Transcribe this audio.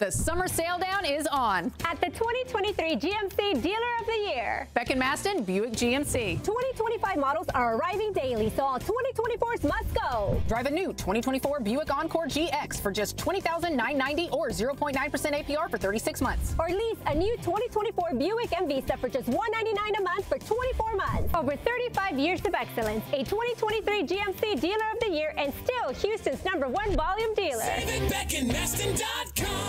The summer sale down is on at the 2023 GMC Dealer of the Year. Beck and Masten Buick GMC. 2025 models are arriving daily, so all 2024s must go. Drive a new 2024 Buick Encore GX for just $20,990 or 0.9% APR for 36 months. Or lease a new 2024 Buick Envista for just $199 a month for 24 months. Over 35 years of excellence, a 2023 GMC Dealer of the Year, and still Houston's number one volume dealer. Save at BeckandMasten.com.